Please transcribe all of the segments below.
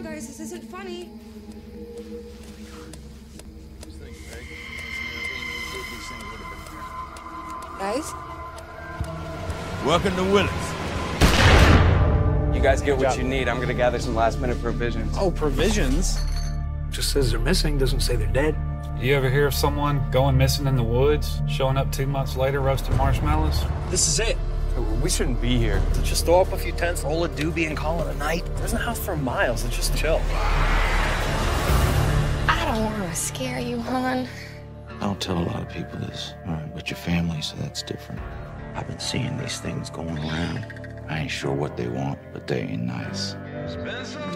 on, guys. This isn't funny. Guys? Welcome to Willits. You guys get what you need. I'm gonna gather some last minute provisions. Oh, provisions? Just says they're missing, doesn't say they're dead. You ever hear of someone going missing in the woods, showing up two months later roasting marshmallows? This is it. We shouldn't be here. Just throw up a few tents, roll a doobie, and call it a night. There's a house for miles. Let's just chill. I don't want to scare you, hon. I don't tell a lot of people this, all right, but your family, so that's different. I've been seeing these things going around. I ain't sure what they want, but they ain't nice.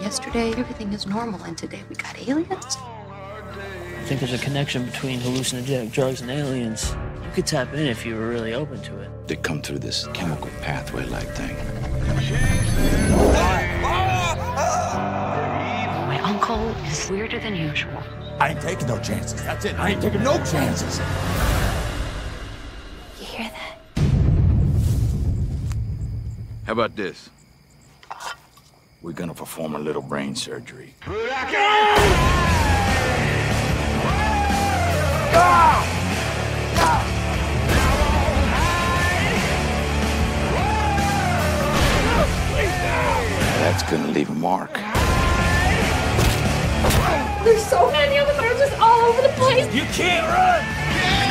Yesterday, everything is normal, and today we got aliens? I think there's a connection between hallucinogenic drugs and aliens. You could tap in if you were really open to it. They come through this chemical pathway like thing. My uncle is weirder than usual. I ain't taking no chances. That's it. I ain't taking no chances. You hear that? How about this? We're gonna perform a little brain surgery. That's gonna leave a mark. There's so many of them. They're just all over the place. You can't run!